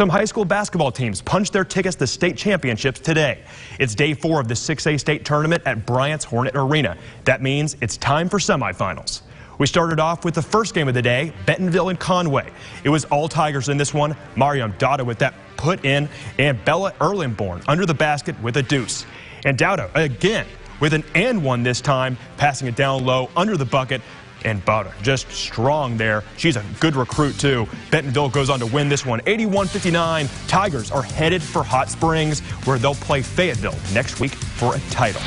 Some high school basketball teams punched their tickets to state championships today. It's day four of the 6A state tournament at Bryant's Hornet Arena. That means it's time for semifinals. We started off with the first game of the day, Bentonville and Conway. It was all Tigers in this one. Mariam Dada with that put in and Bella Erlenborn under the basket with a deuce. And Dowda again with an and one this time, passing it down low under the bucket and Butter just strong there. She's a good recruit, too. Bentonville goes on to win this one 81 59. Tigers are headed for Hot Springs, where they'll play Fayetteville next week for a title.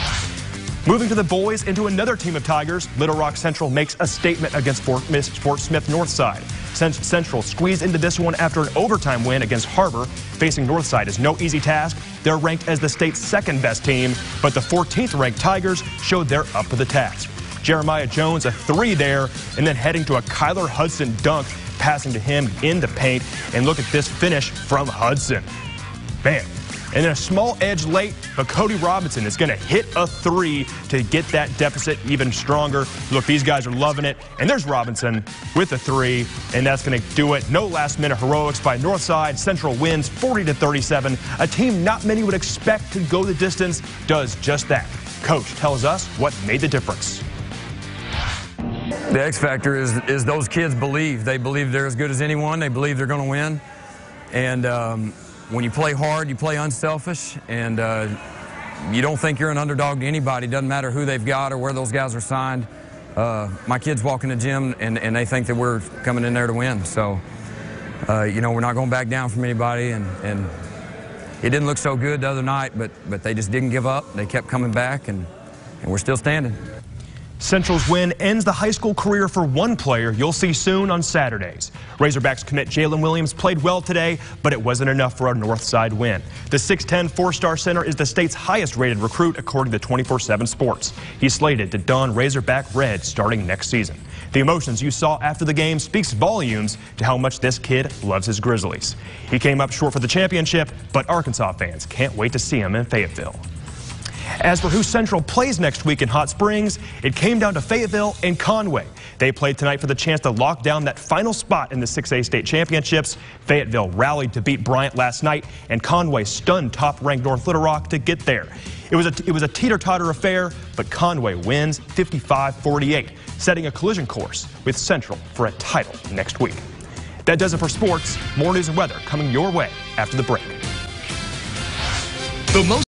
Moving to the boys into another team of Tigers, Little Rock Central makes a statement against Fort, Fort Smith Northside. Since Central squeezed into this one after an overtime win against Har-Ber, facing Northside is no easy task. They're ranked as the state's second best team, but the 14th ranked Tigers showed they're up to the task. Jeremiah Jones, a three there, and then heading to a Kyler Hudson dunk, passing to him in the paint. And look at this finish from Hudson. Bam. And then a small edge late, but Cody Robinson is going to hit a three to get that deficit even stronger. Look, these guys are loving it. And there's Robinson with a three, and that's going to do it. No last minute heroics by Northside. Central wins 40 to 37. A team not many would expect to go the distance does just that. Coach tells us what made the difference. The X factor is is those kids believe. They believe they're as good as anyone. They believe they're going to win. And um, when you play hard, you play unselfish, and uh, you don't think you're an underdog to anybody. Doesn't matter who they've got or where those guys are signed. Uh, my kids walk in the gym, and, and they think that we're coming in there to win. So, uh, you know, we're not going back down from anybody, and, and it didn't look so good the other night, but, but they just didn't give up. They kept coming back, and, and we're still standing. Central's win ends the high school career for one player you'll see soon on Saturdays. Razorbacks commit Jaylin Williams played well today, but it wasn't enough for a Northside win. The 6'10 four-star center is the state's highest rated recruit according to 24-7 Sports. He's slated to don Razorback red starting next season. The emotions you saw after the game speaks volumes to how much this kid loves his Grizzlies. He came up short for the championship, but Arkansas fans can't wait to see him in Fayetteville. As for who Central plays next week in Hot Springs, it came down to Fayetteville and Conway. They played tonight for the chance to lock down that final spot in the 6A state championships. Fayetteville rallied to beat Bryant last night, and Conway stunned top-ranked North Little Rock to get there. It was a, it was a teeter-totter affair, but Conway wins 55-48, setting a collision course with Central for a title next week. That does it for sports. More news and weather coming your way after the break. The most